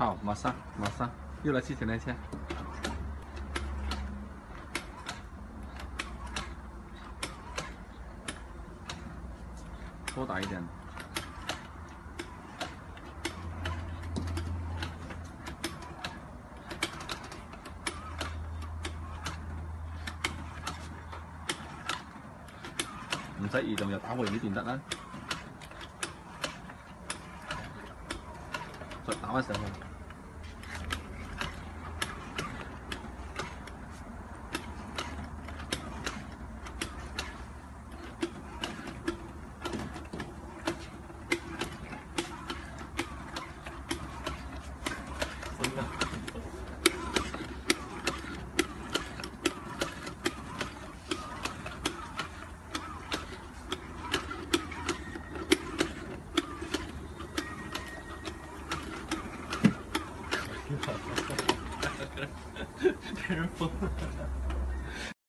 好，马上，马上，又嚟砌天来先，多打一点，唔使移动又打围呢边得啦。打完之后。真的。哈哈哈哈哈！这人疯了。